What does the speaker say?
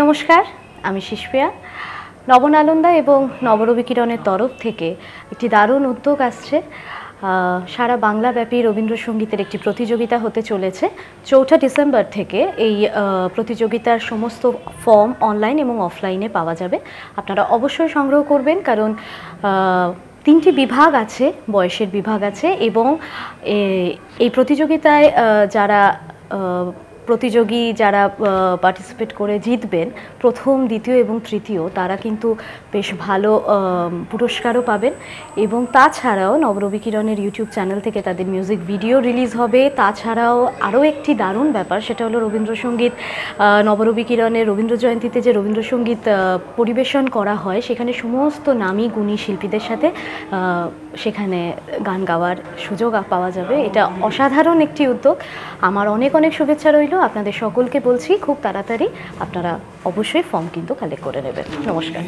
নমস্কার, আমি শিশপ্রিয়া। নবনালন্দা এবং নবরবিকিরণের তরফ থেকে একটি দারুণ উদ্যোগ আসছে। সারা বাংলাব্যাপী রবীন্দ্রসঙ্গীতের একটি প্রতিযোগিতা হতে চলেছে। চৌঠা ডিসেম্বর থেকে এই প্রতিযোগিতার সমস্ত ফর্ম অনলাইন এবং অফলাইনে পাওয়া যাবে। আপনারা অবশ্যই সংগ্রহ করবেন কারণ তিনটি বিভাগ আছে, বয়সের বিভাগ আছে এবং এই প্রতিযোগিতায় যারা প্রতিযোগী যারা পার্টিসিপেট করে জিতবেন, প্রথম, দ্বিতীয় এবং তৃতীয়, তারা কিন্তু বেশ ভালো পুরস্কারও পাবেন। এবং তাছাড়াও নবরবিকিরণের ইউটিউব চ্যানেল থেকে তাদের মিউজিক ভিডিও রিলিজ হবে। তাছাড়াও আরও একটি দারুণ ব্যাপার, সেটা হলো রবীন্দ্রসঙ্গীত নবরবিকিরণের রবীন্দ্র জয়ন্তীতে যে রবীন্দ্রসঙ্গীত পরিবেশন করা হয়, সেখানে সমস্ত নামী গুণী শিল্পীদের সাথে সেখানে গান গাওয়ার সুযোগ পাওয়া যাবে। এটা অসাধারণ একটি উদ্যোগ। আমার অনেক অনেক শুভেচ্ছা রইল। আপনাদের সকলকে বলছি খুব তাড়াতাড়ি আপনারা অবশ্যই ফর্ম কিন্তু কালেক্ট করে নেবেন। নমস্কার।